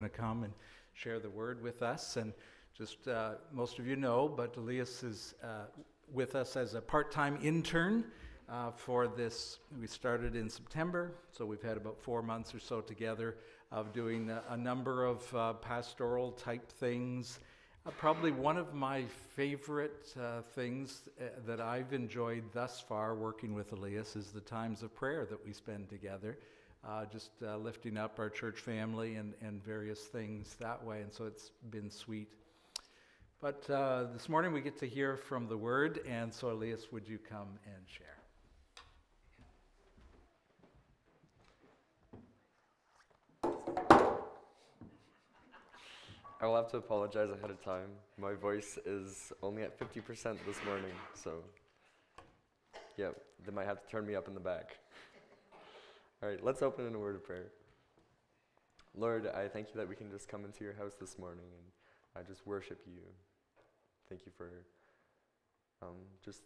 to come and share the word with us. And just uh, most of you know, but Elias is uh, with us as a part time intern uh, for this. We started in September, so we've had about four months or so together of doing a, a number of uh, pastoral type things. Uh, probably one of my favorite uh, things that I've enjoyed thus far working with Elias is the times of prayer that we spend together uh, just uh, lifting up our church family and, and various things that way. And so it's been sweet. But uh, this morning we get to hear from the word. And so, Elias, would you come and share? I will have to apologize ahead of time. My voice is only at 50% this morning, so yeah, they might have to turn me up in the back. All right, let's open in a word of prayer. Lord, I thank you that we can just come into your house this morning and I just worship you. Thank you for um, just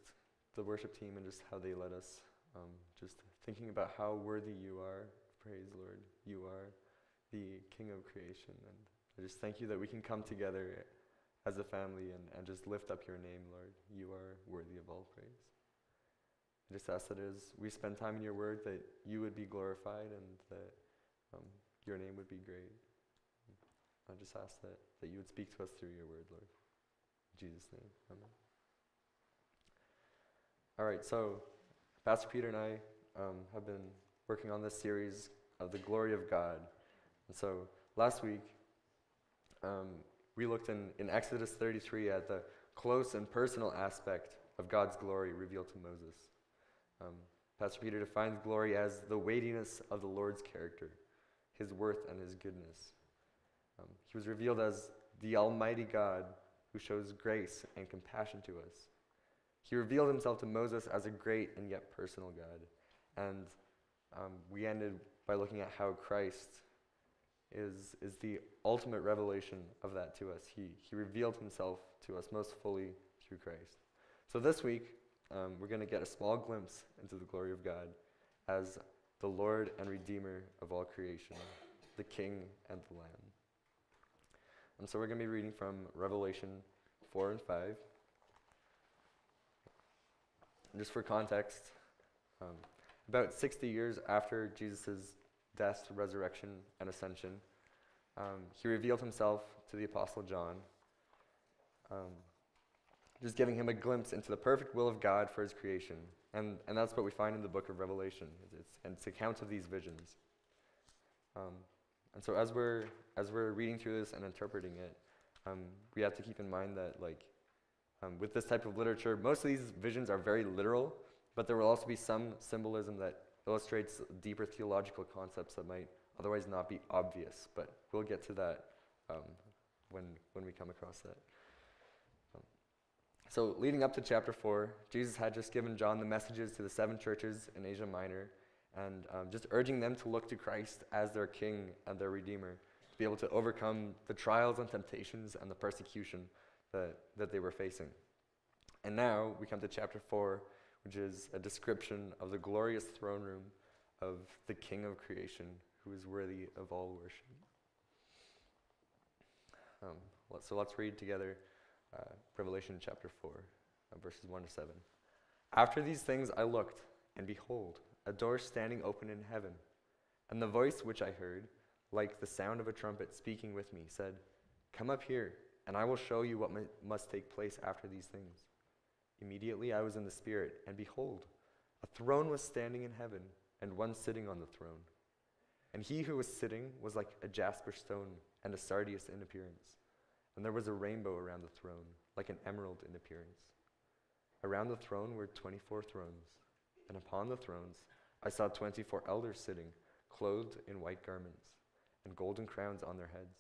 the worship team and just how they led us. Um, just thinking about how worthy you are. Praise, Lord. You are the King of creation. And I just thank you that we can come together as a family and, and just lift up your name, Lord. You are worthy of all praise. I just ask that as we spend time in your word, that you would be glorified and that um, your name would be great. I just ask that, that you would speak to us through your word, Lord. In Jesus' name, amen. All right, so Pastor Peter and I um, have been working on this series of the glory of God. And so last week, um, we looked in, in Exodus 33 at the close and personal aspect of God's glory revealed to Moses. Um, Pastor Peter defines glory as the weightiness of the Lord's character, his worth, and his goodness. Um, he was revealed as the Almighty God who shows grace and compassion to us. He revealed himself to Moses as a great and yet personal God. And um, we ended by looking at how Christ is, is the ultimate revelation of that to us. He, he revealed himself to us most fully through Christ. So this week, um, we're going to get a small glimpse into the glory of God as the Lord and Redeemer of all creation, the King and the Lamb. And so we're going to be reading from Revelation 4 and 5. And just for context, um, about 60 years after Jesus' death, resurrection, and ascension, um, he revealed himself to the Apostle John. Um, just giving him a glimpse into the perfect will of God for his creation. And, and that's what we find in the book of Revelation. It's, it's accounts of these visions. Um, and so as we're, as we're reading through this and interpreting it, um, we have to keep in mind that like, um, with this type of literature, most of these visions are very literal, but there will also be some symbolism that illustrates deeper theological concepts that might otherwise not be obvious. But we'll get to that um, when, when we come across that. So, leading up to chapter 4, Jesus had just given John the messages to the seven churches in Asia Minor and um, just urging them to look to Christ as their King and their Redeemer, to be able to overcome the trials and temptations and the persecution that, that they were facing. And now we come to chapter 4, which is a description of the glorious throne room of the King of creation who is worthy of all worship. Um, so let's read together uh, Revelation chapter 4, uh, verses 1 to 7. After these things I looked, and behold, a door standing open in heaven. And the voice which I heard, like the sound of a trumpet speaking with me, said, Come up here, and I will show you what must take place after these things. Immediately I was in the Spirit, and behold, a throne was standing in heaven, and one sitting on the throne. And he who was sitting was like a jasper stone and a sardius in appearance. And there was a rainbow around the throne, like an emerald in appearance. Around the throne were 24 thrones, and upon the thrones I saw 24 elders sitting, clothed in white garments, and golden crowns on their heads.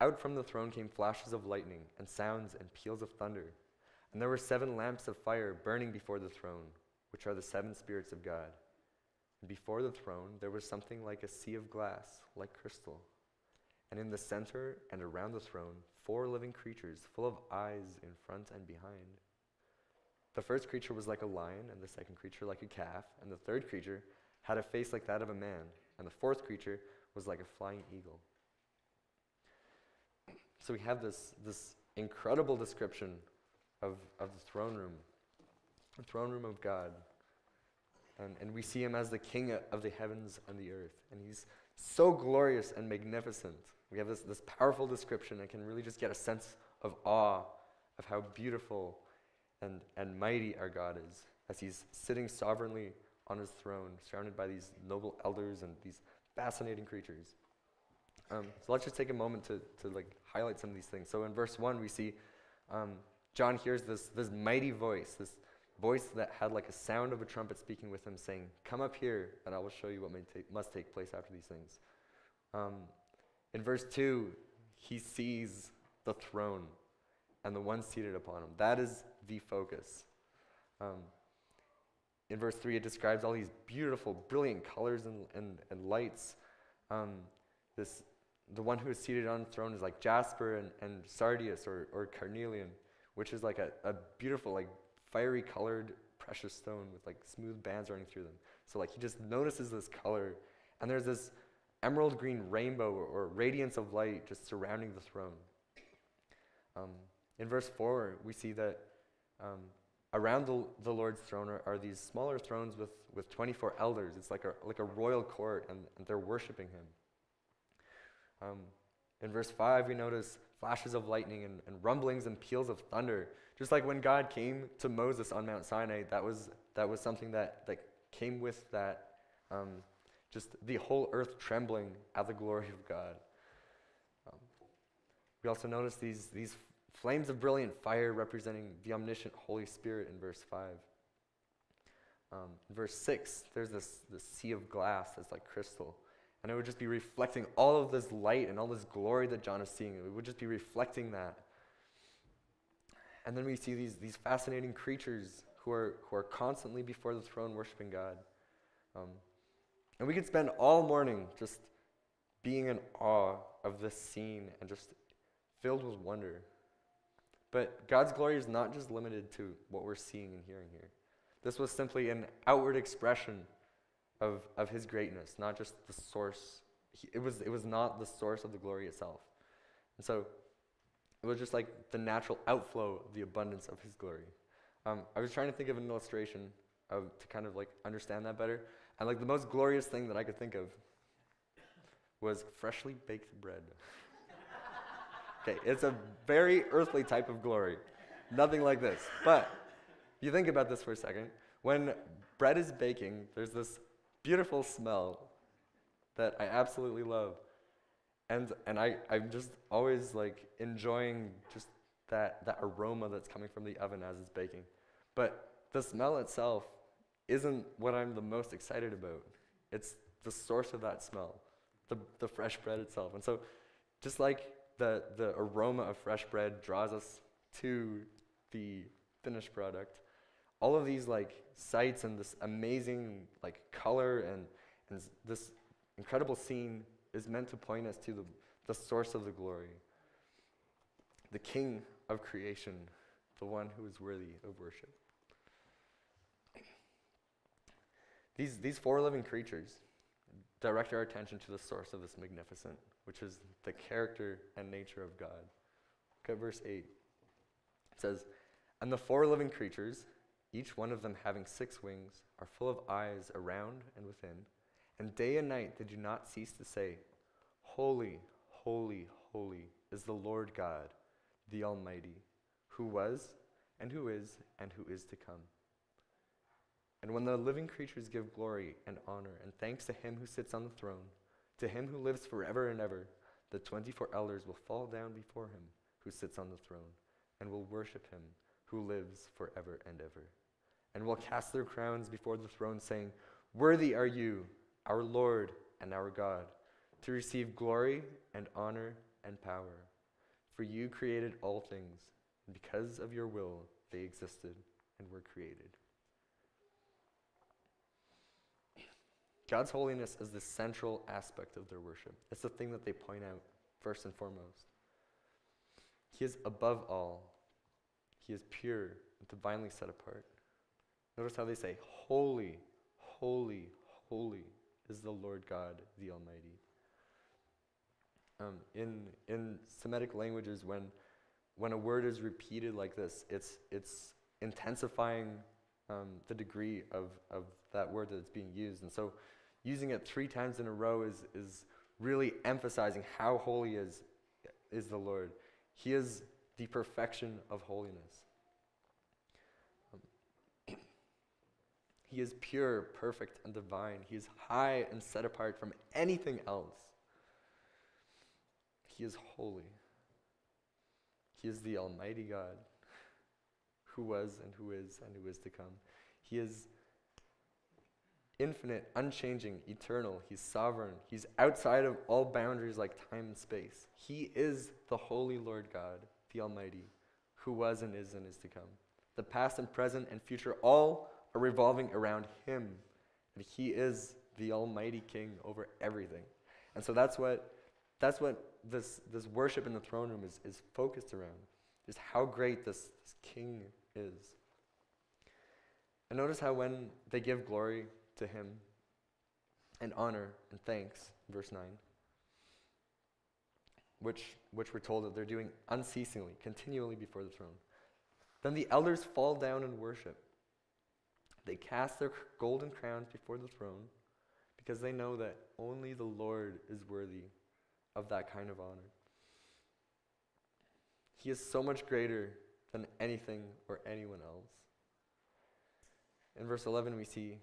Out from the throne came flashes of lightning, and sounds and peals of thunder. And there were seven lamps of fire burning before the throne, which are the seven spirits of God. And before the throne there was something like a sea of glass, like crystal and in the center and around the throne, four living creatures full of eyes in front and behind. The first creature was like a lion, and the second creature like a calf, and the third creature had a face like that of a man, and the fourth creature was like a flying eagle. so we have this, this incredible description of, of the throne room, the throne room of God. And, and we see him as the king of the heavens and the earth. And he's so glorious and magnificent. We have this, this powerful description and can really just get a sense of awe of how beautiful and, and mighty our God is as he's sitting sovereignly on his throne, surrounded by these noble elders and these fascinating creatures. Um, so let's just take a moment to, to like highlight some of these things. So in verse 1, we see um, John hears this, this mighty voice, this voice that had like a sound of a trumpet speaking with him, saying, Come up here, and I will show you what ta- must take place after these things. Um, in verse 2, he sees the throne and the one seated upon him. That is the focus. Um, in verse 3, it describes all these beautiful, brilliant colors and, and, and lights. Um, this, the one who is seated on the throne is like jasper and, and sardius or, or carnelian, which is like a, a beautiful, like fiery colored precious stone with like smooth bands running through them. So like he just notices this color, and there's this emerald green rainbow or, radiance of light just surrounding the throne. Um, in verse 4, we see that um, around the, the Lord's throne are, are, these smaller thrones with, with 24 elders. It's like a, like a royal court, and, and they're worshiping him. Um, in verse 5, we notice flashes of lightning and, and rumblings and peals of thunder. Just like when God came to Moses on Mount Sinai, that was, that was something that, that came with that, um, just the whole earth trembling at the glory of God. Um, we also notice these, these flames of brilliant fire representing the omniscient Holy Spirit in verse 5. Um, in verse 6, there's this, this sea of glass that's like crystal. And it would just be reflecting all of this light and all this glory that John is seeing. It would just be reflecting that. And then we see these, these fascinating creatures who are, who are constantly before the throne worshiping God. Um, and we could spend all morning just being in awe of this scene and just filled with wonder. But God's glory is not just limited to what we're seeing and hearing here. This was simply an outward expression of, of his greatness, not just the source. He, it, was, it was not the source of the glory itself. And so it was just like the natural outflow of the abundance of his glory. Um, I was trying to think of an illustration of, to kind of like understand that better. And like the most glorious thing that I could think of was freshly baked bread. okay, it's a very earthly type of glory. Nothing like this. But you think about this for a second. When bread is baking, there's this beautiful smell that I absolutely love. And, and I, I'm just always like enjoying just that, that aroma that's coming from the oven as it's baking. But the smell itself isn't what I'm the most excited about. It's the source of that smell, the, the fresh bread itself. And so, just like the, the aroma of fresh bread draws us to the finished product, all of these like sights and this amazing like color and, and this incredible scene is meant to point us to the, the source of the glory, the King of creation, the one who is worthy of worship. These, these four living creatures direct our attention to the source of this magnificent, which is the character and nature of God. Look at verse 8. It says, And the four living creatures, each one of them having six wings, are full of eyes around and within. And day and night they do not cease to say, Holy, holy, holy is the Lord God, the Almighty, who was, and who is, and who is to come. And when the living creatures give glory and honor and thanks to him who sits on the throne, to him who lives forever and ever, the 24 elders will fall down before him who sits on the throne and will worship him who lives forever and ever. And will cast their crowns before the throne, saying, Worthy are you, our Lord and our God, to receive glory and honor and power. For you created all things, and because of your will they existed and were created. God's holiness is the central aspect of their worship. It's the thing that they point out first and foremost. He is above all. He is pure and divinely set apart. Notice how they say, Holy, holy, holy is the Lord God, the Almighty. Um, in, in Semitic languages, when, when a word is repeated like this, it's, it's intensifying um, the degree of, of that word that's being used. And so using it three times in a row is, is really emphasizing how holy is, is the Lord. He is the perfection of holiness. Um, he is pure, perfect, and divine. He is high and set apart from anything else. He is holy. He is the Almighty God who was and who is and who is to come. He is infinite, unchanging, eternal. He's sovereign. He's outside of all boundaries like time and space. He is the holy Lord God, the Almighty, who was and is and is to come. The past and present and future all are revolving around Him. And He is the Almighty King over everything. And so that's what, that's what this, this worship in the throne room is, is focused around, is how great this, this King is. And notice how when they give glory to him and honor and thanks, verse 9, which, which we're told that they're doing unceasingly, continually before the throne. Then the elders fall down and worship. They cast their golden crowns before the throne because they know that only the Lord is worthy of that kind of honor. He is so much greater than anything or anyone else. In verse 11, we see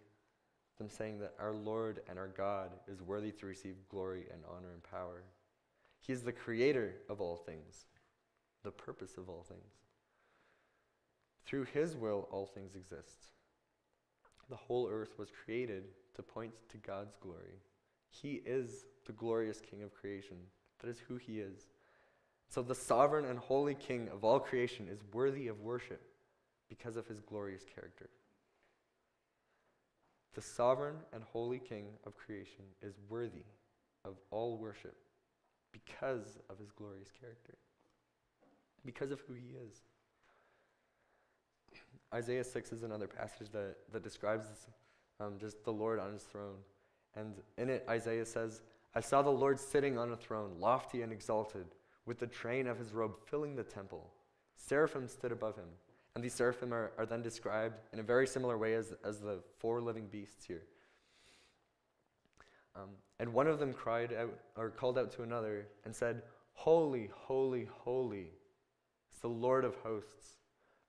them saying that our Lord and our God is worthy to receive glory and honor and power. He is the creator of all things, the purpose of all things. Through his will, all things exist. The whole earth was created to point to God's glory. He is the glorious King of creation. That is who he is. So the sovereign and holy King of all creation is worthy of worship because of his glorious character. The sovereign and holy King of creation is worthy of all worship because of his glorious character, because of who he is. Isaiah 6 is another passage that, that describes um, just the Lord on his throne. And in it, Isaiah says, I saw the Lord sitting on a throne, lofty and exalted, with the train of his robe filling the temple. Seraphim stood above him. And these seraphim are, are then described in a very similar way as, as the four living beasts here. Um, and one of them cried out, or called out to another, and said, Holy, holy, holy is the Lord of hosts.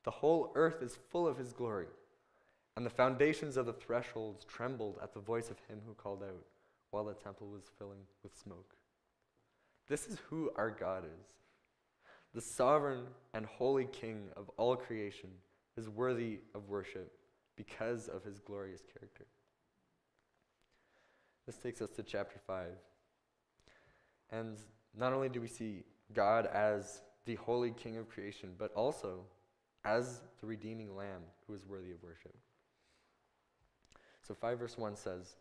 The whole earth is full of his glory. And the foundations of the thresholds trembled at the voice of him who called out, while the temple was filling with smoke. This is who our God is. The sovereign and holy King of all creation is worthy of worship because of his glorious character. This takes us to chapter 5. And not only do we see God as the holy King of creation, but also as the redeeming Lamb who is worthy of worship. So 5 verse 1 says,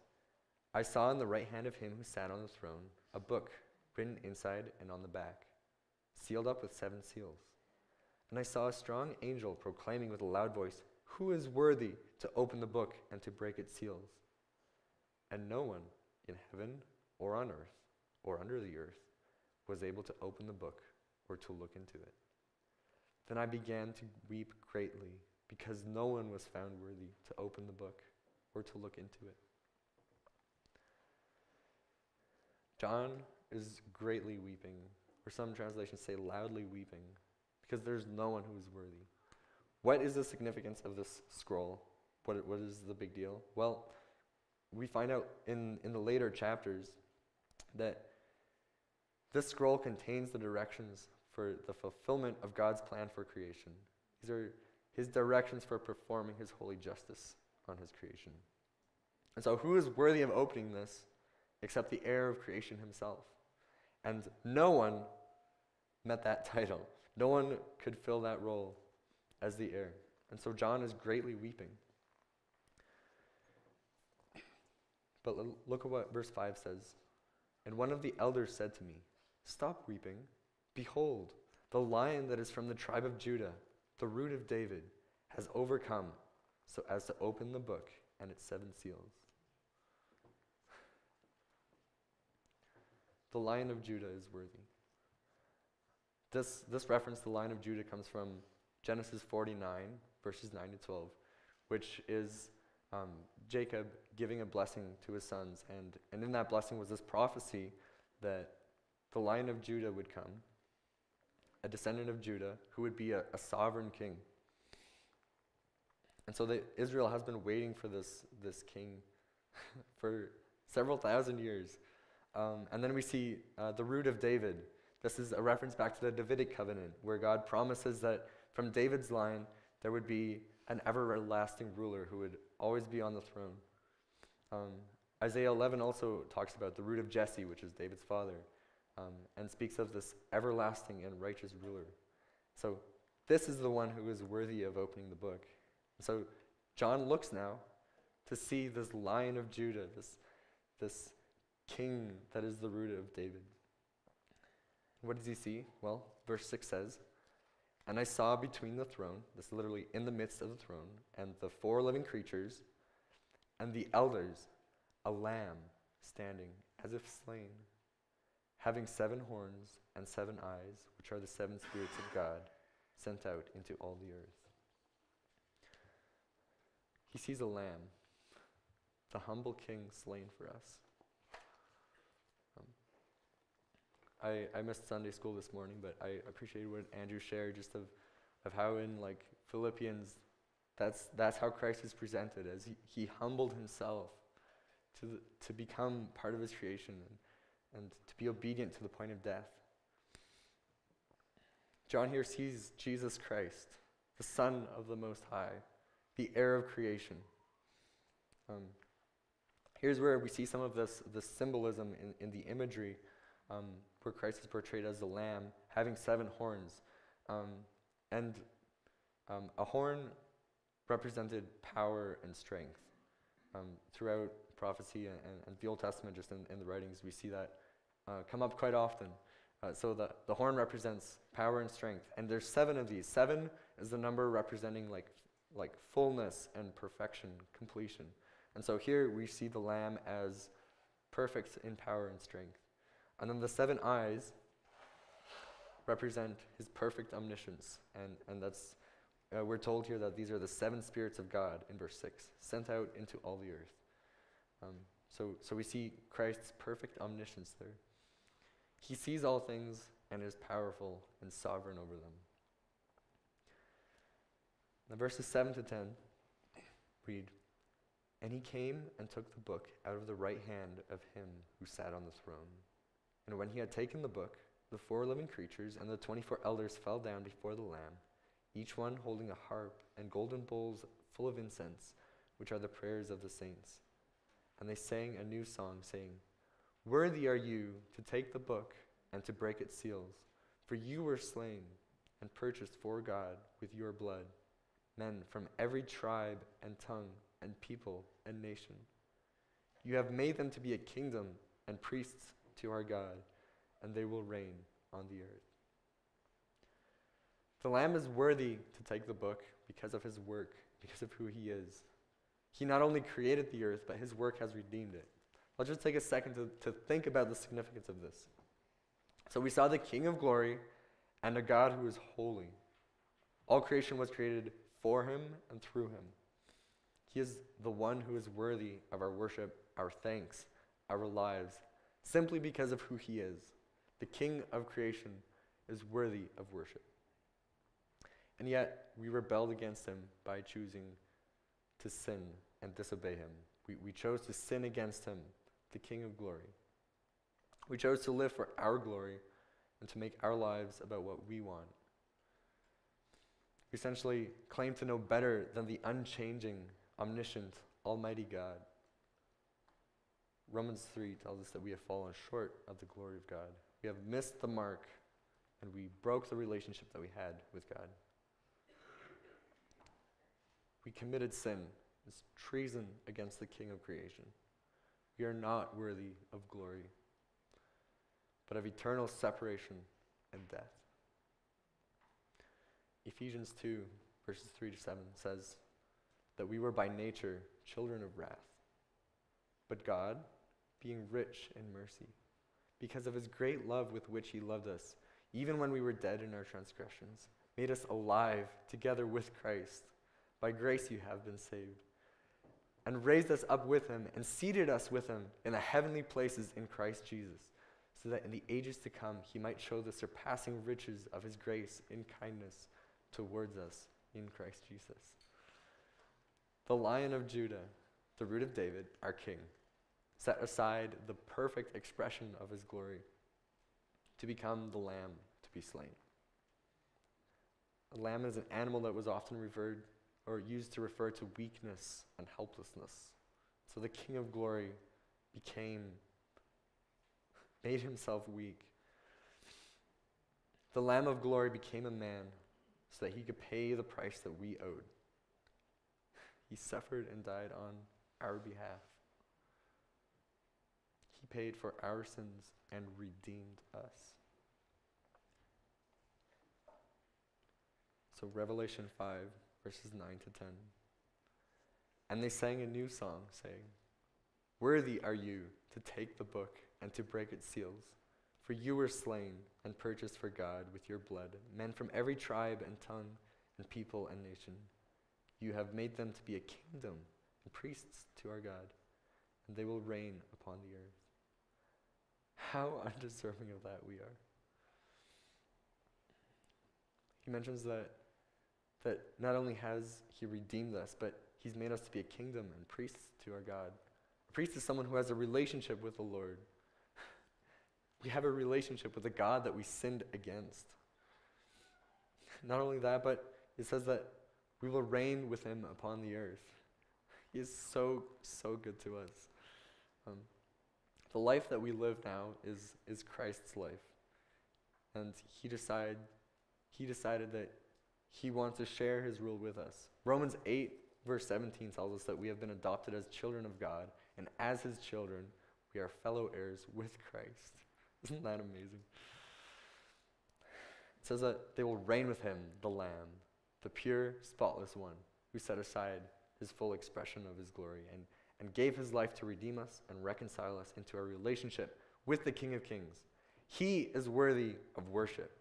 I saw in the right hand of him who sat on the throne a book written inside and on the back, sealed up with seven seals. And I saw a strong angel proclaiming with a loud voice, Who is worthy to open the book and to break its seals? And no one in heaven or on earth or under the earth was able to open the book or to look into it. Then I began to weep greatly because no one was found worthy to open the book or to look into it. John is greatly weeping, or some translations say loudly weeping, because there's no one who is worthy. What is the significance of this scroll? What, what is the big deal? Well, we find out in, in the later chapters that this scroll contains the directions for the fulfillment of God's plan for creation. These are his directions for performing his holy justice on his creation. And so, who is worthy of opening this except the heir of creation himself? And no one met that title. No one could fill that role as the heir. And so John is greatly weeping. But look at what verse 5 says. And one of the elders said to me, Stop weeping. Behold, the lion that is from the tribe of Judah, the root of David, has overcome so as to open the book and its seven seals. The Lion of Judah is worthy. This, this reference, the Lion of Judah, comes from Genesis 49, verses 9 to 12, which is um, Jacob giving a blessing to his sons. And, and in that blessing was this prophecy that the Lion of Judah would come, a descendant of Judah, who would be a, a sovereign king. And so Israel has been waiting for this, this king for several thousand years. Um, and then we see uh, the root of David. This is a reference back to the Davidic covenant, where God promises that from David's line there would be an everlasting ruler who would always be on the throne. Um, Isaiah 11 also talks about the root of Jesse, which is David's father, um, and speaks of this everlasting and righteous ruler. So, this is the one who is worthy of opening the book. So, John looks now to see this lion of Judah, this, this king that is the root of David. What does he see? Well, verse 6 says, And I saw between the throne, this literally in the midst of the throne, and the four living creatures, and the elders, a lamb standing as if slain, having seven horns and seven eyes, which are the seven spirits of God sent out into all the earth. He sees a lamb, the humble king slain for us. Um, I, I missed Sunday school this morning, but I appreciated what Andrew shared just of, of how in like Philippians, that's, that's how Christ is presented as he, he humbled himself to, the, to become part of his creation and, and to be obedient to the point of death. John here sees Jesus Christ, the Son of the Most High, the heir of creation. Um, here's where we see some of this, this symbolism in, in the imagery um, where Christ is portrayed as the lamb having seven horns. Um, and um, a horn represented power and strength. Um, throughout prophecy and, and, the Old Testament, just in, in the writings, we see that uh, come up quite often. Uh, so the, the horn represents power and strength. And there's seven of these. Seven is the number representing like, like fullness and perfection, completion. And so here we see the lamb as perfect in power and strength. And then the seven eyes represent his perfect omniscience. And, and that's, uh, we're told here that these are the seven spirits of God in verse 6, sent out into all the earth. Um, so, so we see Christ's perfect omniscience there. He sees all things and is powerful and sovereign over them. Now, verses 7 to 10 read And he came and took the book out of the right hand of him who sat on the throne. And when he had taken the book, the four living creatures and the 24 elders fell down before the Lamb, each one holding a harp and golden bowls full of incense, which are the prayers of the saints. And they sang a new song, saying, Worthy are you to take the book and to break its seals, for you were slain and purchased for God with your blood men from every tribe and tongue and people and nation. You have made them to be a kingdom and priests to our God, and they will reign on the earth. The Lamb is worthy to take the book because of his work, because of who he is. He not only created the earth, but his work has redeemed it. Let's just take a second to, to think about the significance of this. So we saw the King of glory and a God who is holy. All creation was created for him and through him. He is the one who is worthy of our worship, our thanks, our lives, simply because of who he is. The King of creation is worthy of worship. And yet, we rebelled against him by choosing to sin and disobey him. We, we chose to sin against him the King of glory. We chose to live for our glory and to make our lives about what we want. We essentially claim to know better than the unchanging, omniscient, almighty God. Romans 3 tells us that we have fallen short of the glory of God. We have missed the mark and we broke the relationship that we had with God. We committed sin, it's treason against the King of creation. We are not worthy of glory, but of eternal separation and death. Ephesians 2, verses 3 to 7 says that we were by nature children of wrath. But God, being rich in mercy, because of his great love with which he loved us, even when we were dead in our transgressions, made us alive together with Christ. By grace you have been saved. And raised us up with him and seated us with him in the heavenly places in Christ Jesus, so that in the ages to come he might show the surpassing riches of his grace in kindness towards us in Christ Jesus. The lion of Judah, the root of David, our king, set aside the perfect expression of his glory to become the lamb to be slain. A lamb is an animal that was often referred or used to refer to weakness and helplessness. So the King of glory became, made himself weak. The Lamb of glory became a man so that he could pay the price that we owed. He suffered and died on our behalf. He paid for our sins and redeemed us. So, Revelation 5, verses 9 to 10. And they sang a new song, saying, Worthy are you to take the book and to break its seals, for you were slain and purchased for God with your blood men from every tribe and tongue and people and nation. You have made them to be a kingdom and priests to our God, and they will reign upon the earth. How undeserving of that we are. He mentions that that not only has he redeemed us, but he's made us to be a kingdom and priests to our God. A priest is someone who has a relationship with the Lord. we have a relationship with the God that we sinned against. Not only that, but it says that we will reign with him upon the earth. He is so, so good to us. Um, the life that we live now is, is Christ's life. And he, decide, he decided that he wants to share his rule with us. Romans 8, verse 17 tells us that we have been adopted as children of God, and as his children, we are fellow heirs with Christ. Isn't that amazing? It says that they will reign with him, the Lamb, the pure, spotless one, who set aside his full expression of his glory and, and gave his life to redeem us and reconcile us into a relationship with the King of Kings. He is worthy of worship.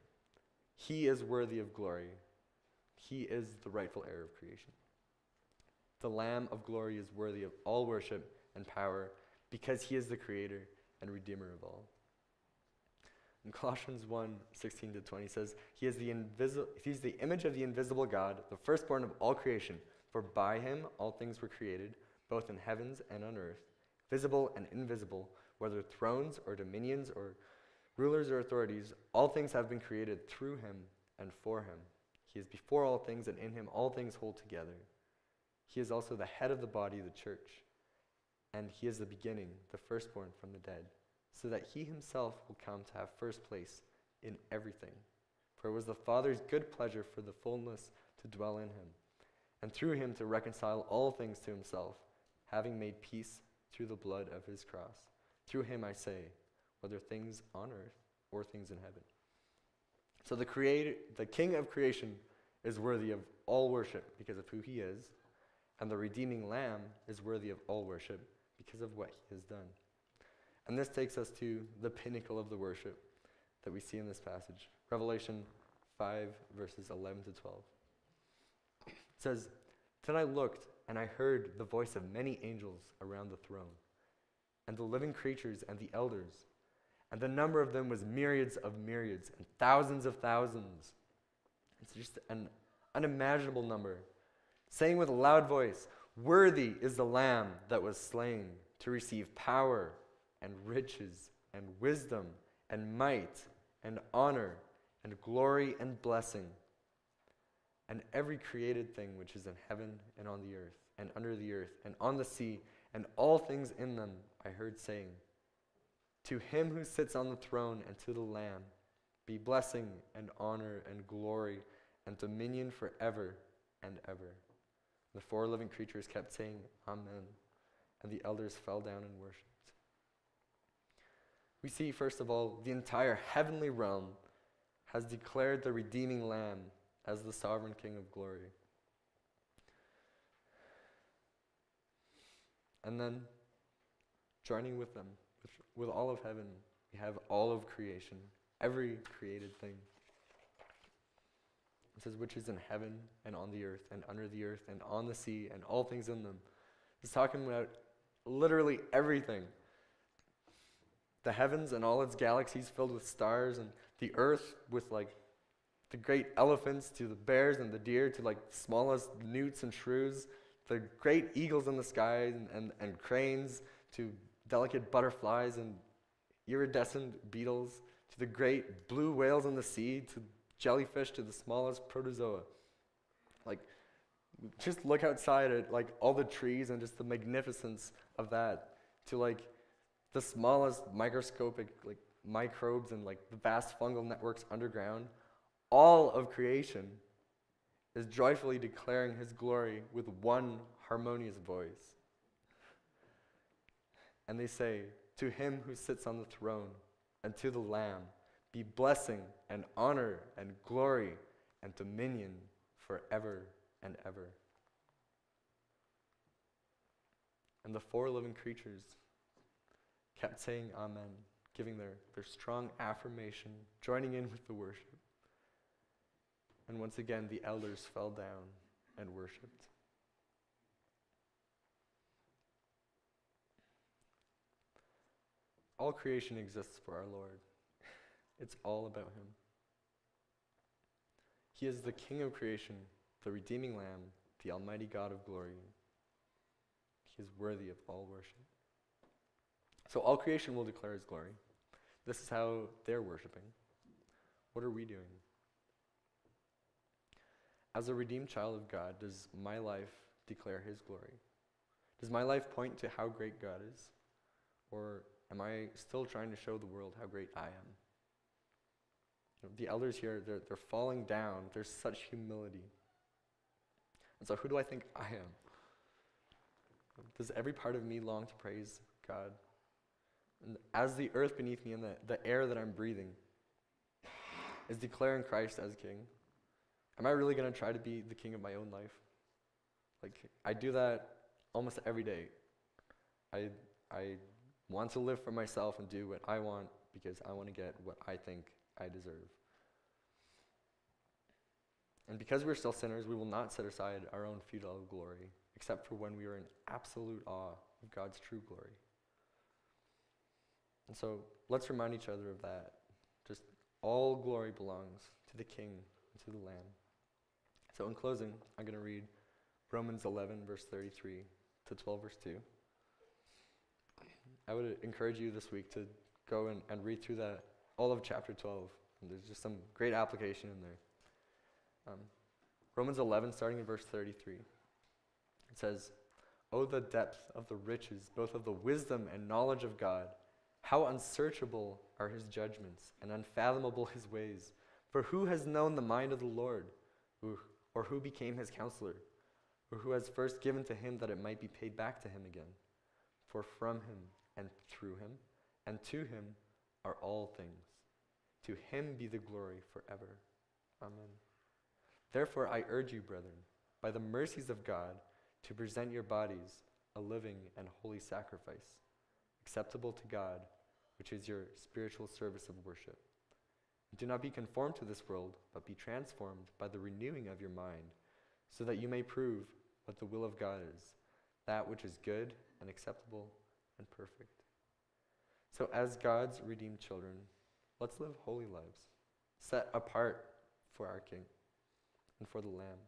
He is worthy of glory. He is the rightful heir of creation. The Lamb of glory is worthy of all worship and power because he is the creator and redeemer of all. In Colossians 1 16 to 20 says, he is the invisible, He's the image of the invisible God, the firstborn of all creation. For by him all things were created, both in heavens and on earth, visible and invisible, whether thrones or dominions or rulers or authorities, all things have been created through him and for him. He is before all things, and in him all things hold together. He is also the head of the body, of the church. And he is the beginning, the firstborn from the dead, so that he himself will come to have first place in everything. For it was the Father's good pleasure for the fullness to dwell in him, and through him to reconcile all things to himself, having made peace through the blood of his cross. Through him, I say, whether things on earth or things in heaven. So the creator, the king of creation is worthy of all worship because of who he is, and the redeeming lamb is worthy of all worship because of what he has done. And this takes us to the pinnacle of the worship that we see in this passage. Revelation 5 verses 11 to 12. It says, "Then I looked and I heard the voice of many angels around the throne, and the living creatures and the elders and the number of them was myriads of myriads and thousands of thousands. It's just an unimaginable number. Saying with a loud voice, Worthy is the Lamb that was slain to receive power and riches and wisdom and might and honor and glory and blessing. And every created thing which is in heaven and on the earth and under the earth and on the sea and all things in them, I heard saying, to him who sits on the throne and to the Lamb be blessing and honor and glory and dominion forever and ever. The four living creatures kept saying, Amen, and the elders fell down and worshipped. We see, first of all, the entire heavenly realm has declared the redeeming Lamb as the sovereign King of glory. And then, joining with them, with all of heaven, We have all of creation, every created thing. It says, which is in heaven and on the earth and under the earth and on the sea and all things in them. He's talking about literally everything. The heavens and all its galaxies filled with stars, and the earth with like the great elephants to the bears and the deer to like smallest newts and shrews, the great eagles in the sky and, and, and cranes to delicate butterflies and iridescent beetles to the great blue whales in the sea to jellyfish to the smallest protozoa. Like, just look outside at like all the trees and just the magnificence of that to like the smallest microscopic like microbes and like the vast fungal networks underground all of creation is joyfully declaring his glory with one harmonious voice and they say to him who sits on the throne and to the lamb be blessing and honor and glory and dominion forever and ever. And the four living creatures kept saying Amen, giving their, their strong affirmation, joining in with the worship. And once again, the elders fell down and worshiped. All creation exists for our Lord. It's all about Him. He is the King of creation, the redeeming Lamb, the Almighty God of glory. He is worthy of all worship. So all creation will declare His glory. This is how they're worshiping. What are we doing? As a redeemed child of God, does my life declare His glory? Does my life point to how great God is? Or am I still trying to show the world how great I am? the elders here, they're, they're falling down. There's such humility. And so, who do I think I am? Does every part of me long to praise God? And as the earth beneath me and the, the air that I'm breathing is declaring Christ as king, am I really going to try to be the king of my own life? Like, I do that almost every day. I, I want to live for myself and do what I want because I want to get what I think I deserve. And because we're still sinners, we will not set aside our own futile glory, except for when we are in absolute awe of God's true glory. And so let's remind each other of that. Just all glory belongs to the King and to the Lamb. So in closing, I'm going to read Romans 11, verse 33 to 12, verse 2. I would encourage you this week to go and, and read through that, all of chapter 12. And there's just some great application in there. Um, Romans 11, starting in verse 33. It says, Oh, the depth of the riches, both of the wisdom and knowledge of God. How unsearchable are his judgments and unfathomable his ways. For who has known the mind of the Lord? Or who became his counselor? Or who has first given to him that it might be paid back to him again? For from him and through him and to him are all things. To him be the glory forever. Amen. Therefore, I urge you, brethren, by the mercies of God, to present your bodies a living and holy sacrifice, acceptable to God, which is your spiritual service of worship. Do not be conformed to this world, but be transformed by the renewing of your mind, so that you may prove what the will of God is, that which is good and acceptable and perfect. So, as God's redeemed children, let's live holy lives, set apart for our King and for the Lamb.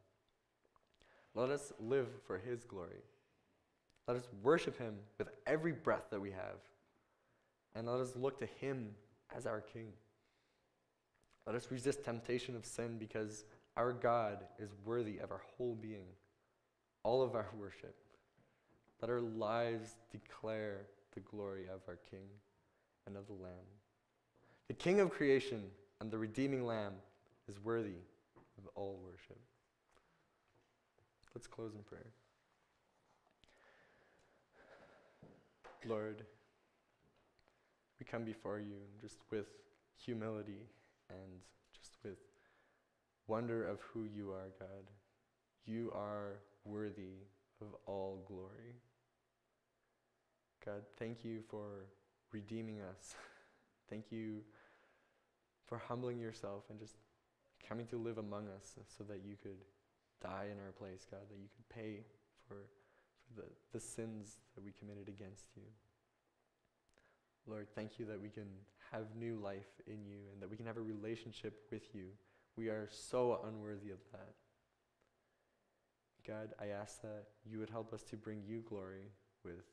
Let us live for His glory. Let us worship Him with every breath that we have. And let us look to Him as our King. Let us resist temptation of sin because our God is worthy of our whole being, all of our worship. Let our lives declare the glory of our King and of the Lamb. The King of creation and the redeeming Lamb is worthy of all worship. Let's close in prayer. Lord, we come before you just with humility and just with wonder of who you are, God. You are worthy of all glory. God, thank you for redeeming us Thank you for humbling yourself and just coming to live among us so that you could die in our place, God, that you could pay for, for the, the sins that we committed against you. Lord, thank you that we can have new life in you and that we can have a relationship with you. We are so unworthy of that. God, I ask that you would help us to bring you glory with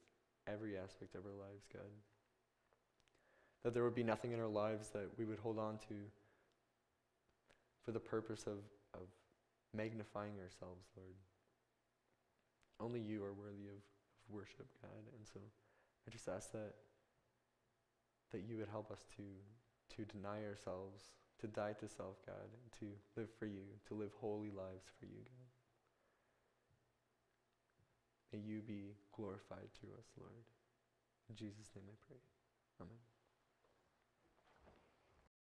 every aspect of our lives, God. That there would be nothing in our lives that we would hold on to for the purpose of, of magnifying ourselves, Lord. Only you are worthy of, of worship, God. And so I just ask that that you would help us to to deny ourselves, to die to self, God, and to live for you, to live holy lives for you, God. May you be glorified through us, Lord. In Jesus' name I pray. Amen.